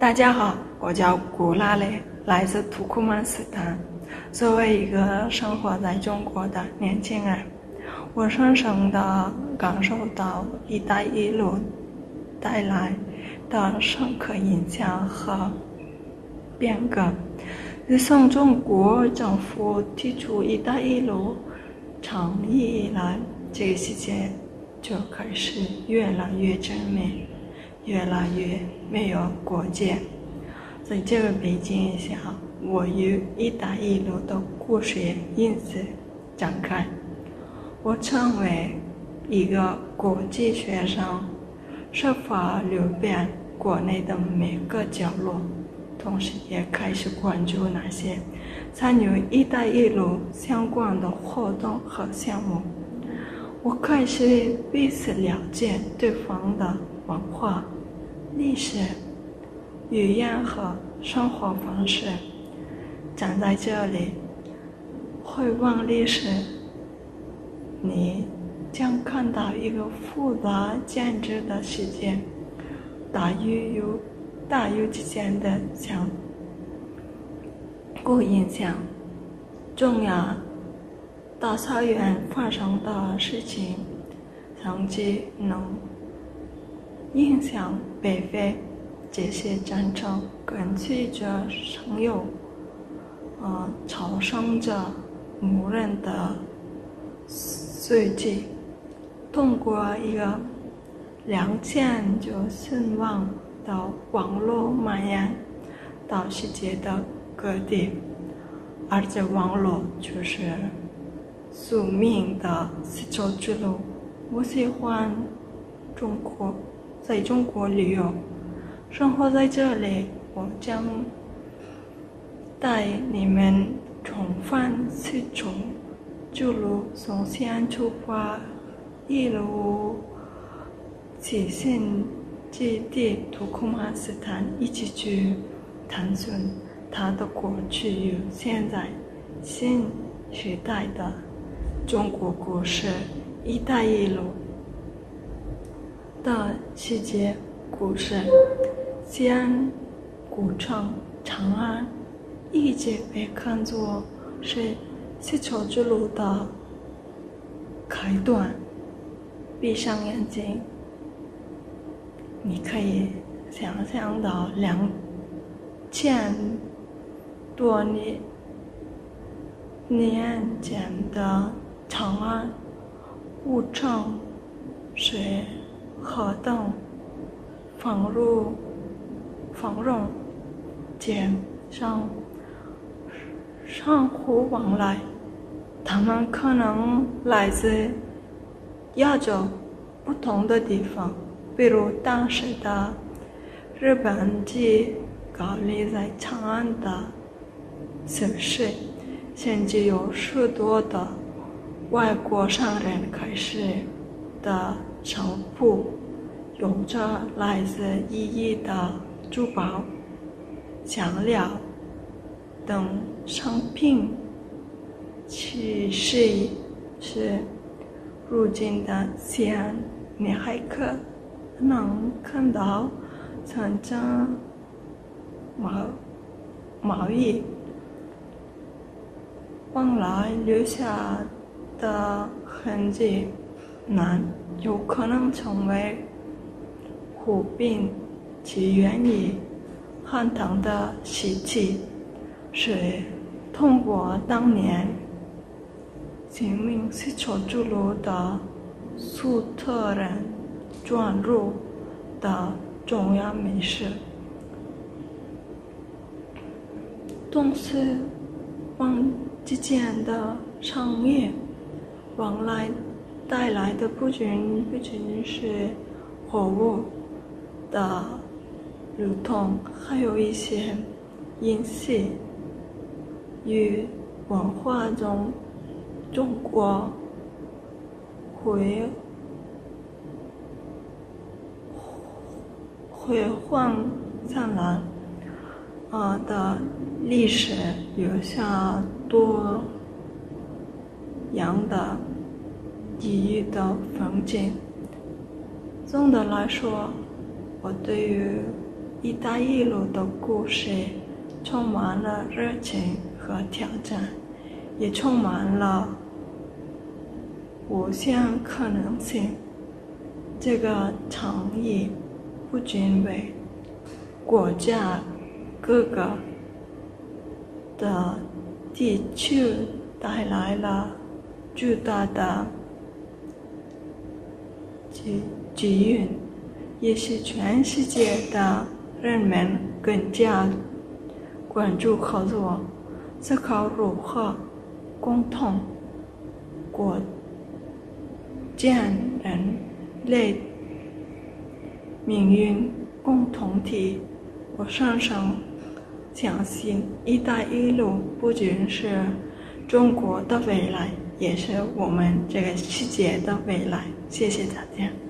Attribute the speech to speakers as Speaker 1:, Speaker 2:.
Speaker 1: 大家好，我叫古拉雷，来自土库曼斯坦。作为一个生活在中国的年轻人，我深深地感受到“一带一路”带来的深刻影响和变革。自从中国政府提出“一带一路”倡议以来，这个世界就开始越来越正面，越来越没有国界。在这个背景下，我与“一带一路”的故事因此展开。我成为一个国际学生，设法流遍国内的每个角落，同时也开始关注那些参与“一带一路”相关的活动和项目。我开始彼此了解对方的文化、历史、语言和生活方式。站在这里，回望历史，你将看到一个复杂简直的世界，大鱼有大鱼之间的相互影响。重要。大草原发生的事情，曾经能影响北非。这些战争根据着上游，呃，朝圣者无人的随机，通过一个两千就声望的网络蔓延到世界的各地，而这网络就是。宿命的丝绸之路，我喜欢中国，在中国旅游，生活在这里。我将带你们重返丝绸之路，从西安出发，一路起行基地土库曼斯坦，一起去探寻它的过去与现在新时代的。中国故事，“一带一路”的细节故事。西安古城长安一直被看作是丝绸之路的开端。闭上眼睛，你可以想象到两千多年年前的。长安、武昌、水河等繁荣繁荣街上商户往来，他们可能来自亚洲不同的地方，比如当时的日本籍高丽在长安的城市，甚至有许多的。外国商人开始的商铺，有着来自异域的珠宝、香料等商品。其实是如今的西安，你还可能看到长江贸贸易往来留下。的痕迹，难有可能成为虎病起源于汉唐的时期，是通过当年秦明丝绸之路的粟特人转入的重要美食。东西方之间的商业。往来带来的不仅不仅是货物的流通，还有一些饮食与文化中中国辉辉煌灿烂啊的历史留下多样的。异域的风景。总的来说，我对于“一带一路”的故事充满了热情和挑战，也充满了无限可能性。这个倡议不仅为国家各个的地区带来了巨大的机机遇，也是全世界的人们更加关注合作，思考如何共同过建人。类命运共同体，我深深相信“一带一路”不仅是中国的未来，也是我们这个世界的未来。谢谢大家。